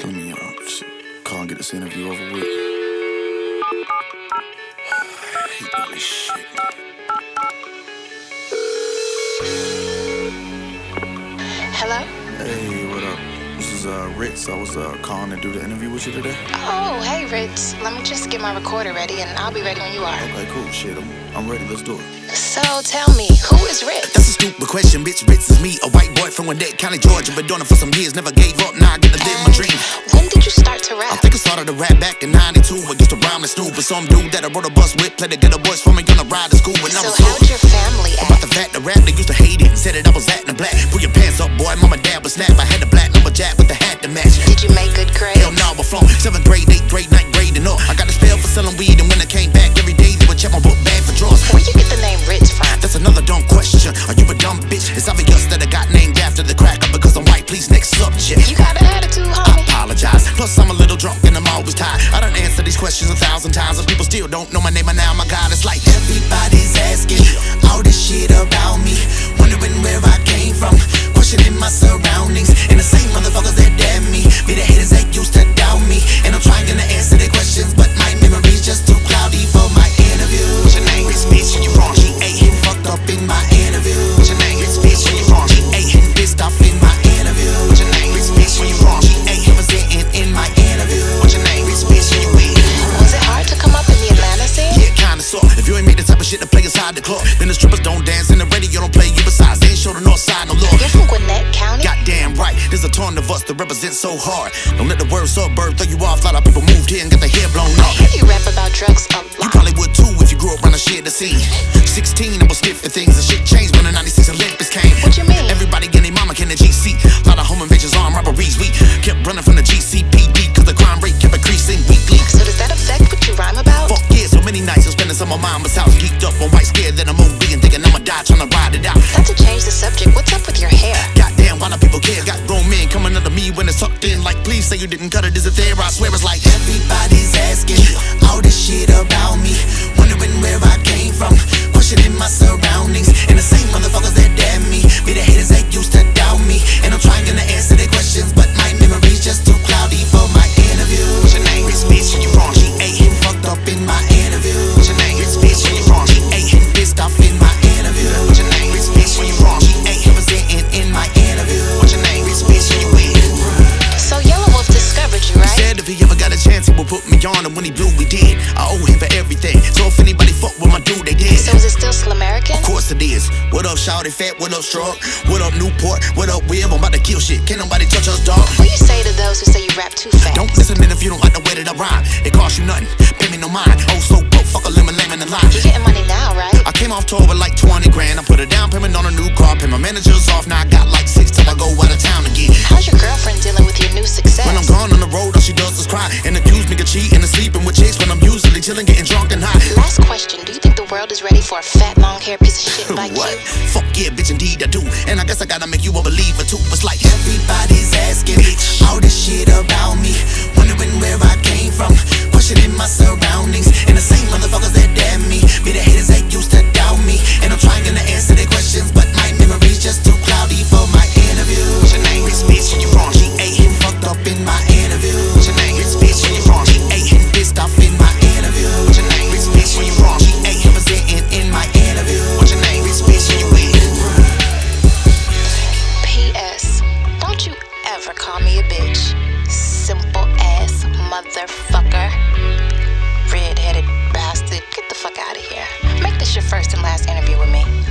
bitch. Let me call and get this interview over with. I hate doing this shit. Hello? Hey, what up? This is uh, Rittz. I was uh, calling to do the interview with you today. Oh, hey, Rittz. Let me just get my recorder ready and I'll be ready when you are. Okay, cool. Shit, I'm, I'm ready. Let's do it. So tell me, who is Rittz? That's a stupid question, bitch. Rittz is me, a white boy from Gwinnett County, Georgia. Been doing it for some years, never gave up. Now I get to live my dream. When did you start to rap? I think I started to rap back in 92. I used to rhyme and snoop with some dude that I rode a bus with. Played the Geto Boys for me on a ride to school when I So was how'd your family act? About the fact the rap, they used to hate it and said that I was acting black. Pull your pants up, boy. Mama, dad was snap. I had the black number jack with Plus, I'm a little drunk and I'm always tired. I done answered these questions a thousand times, and people still don't know club, then the strippers don't dance and the radio don't play you besides. They ain't show the north side no love. You're from Gwinnett County? Goddamn right, there's a ton of us that represent so hard. Don't let the word suburb throw you off. A lot of people moved here and got their hair blown I off. hear you rap about drugs a lot. You probably would too if you grew up around the shit the scene. 16, I was stiff for things and shit changed when the 96 Olympics came. What you mean? Everybody getting their mama can the GC. A lot of home invasions, armed robberies. We kept running from the GCPD cause the crime rate kept increasing weekly. So does that affect what you rhyme about? Fuck yeah, so many nights I'm spending some of my mama's house when it's tucked in. Like, please say you didn't cut it. Is it there? I swear it's like everybody's asking got a chance, he would put me on, and when he blew, we did. I owe him for everything. So if anybody fuck with my dude, they did. So is it still Slumerican? Of course it is. What up, Shawty Fat? What up, Strong? What up, Newport? What up, Wib? I'm about to kill shit. Can't nobody touch us, dog. What do you say to those who say you rap too fast? Don't listen in if you don't like the way that I rhyme. It costs you nothing. Pay me no mind. Oh, so broke. Fuck a lemon, lemon, and lime. You're getting money now, right? I came off tour with like 20 grand. I put it down accuse cheating and sleeping with chicks when I'm usually chilling, getting drunk and high. Last question. Do you think the world is ready for a fat, long haired piece of shit like what? you? Fuck yeah, bitch, indeed I do. And I guess I gotta make you a believer too. It's like everybody's asking all this shit about me, wondering where I came from, questioning my this your first and last interview with me?